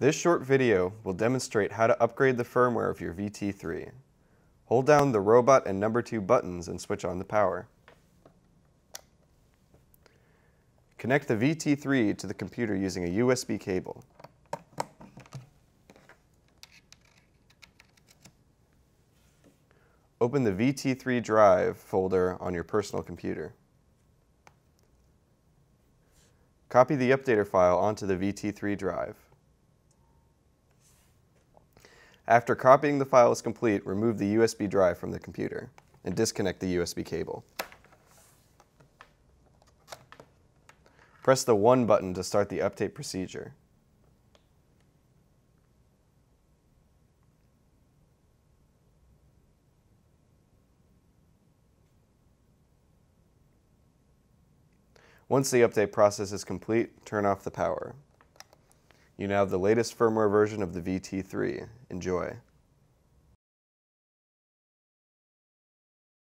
This short video will demonstrate how to upgrade the firmware of your VT3. Hold down the robot and number 2 buttons and switch on the power. Connect the VT3 to the computer using a USB cable. Open the VT3 drive folder on your personal computer. Copy the updater file onto the VT3 drive. After copying the file is complete, remove the USB drive from the computer and disconnect the USB cable. Press the 1 button to start the update procedure. Once the update process is complete, turn off the power. You now have the latest firmware version of the VT3. Enjoy.